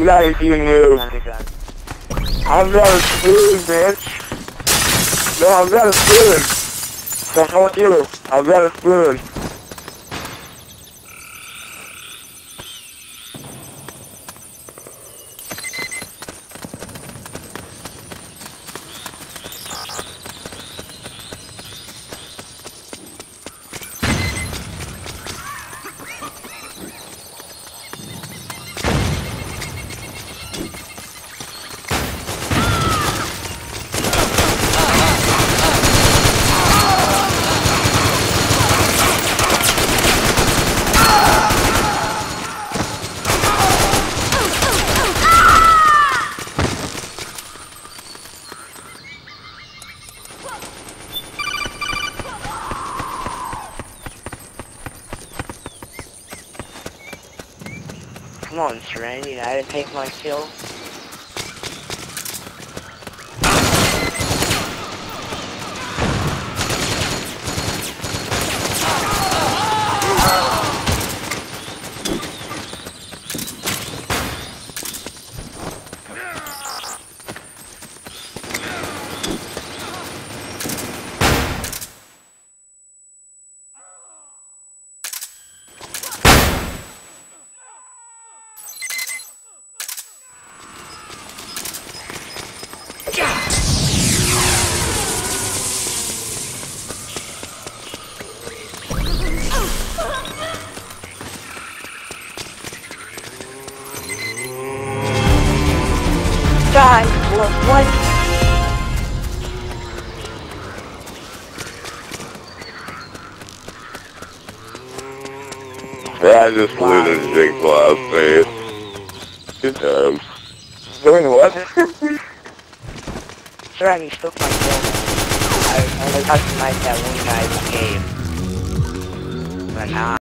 Eating you. I'm not a spoon, bitch. No, I'm not a spoon. That's not you. I'm not a spoon. Come on, Serenity, I didn't take my kill. God, what? what? I just flew to Jake's last face. Good times. Doing what? Serenity took my kill. I, I customized that one guy's game. But nah.